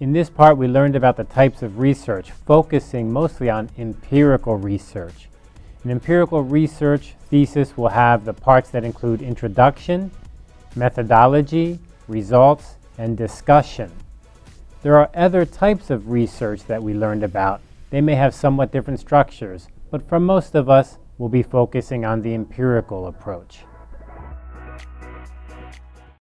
In this part, we learned about the types of research, focusing mostly on empirical research. An empirical research thesis will have the parts that include introduction, methodology, results, and discussion. There are other types of research that we learned about. They may have somewhat different structures, but for most of us, we'll be focusing on the empirical approach.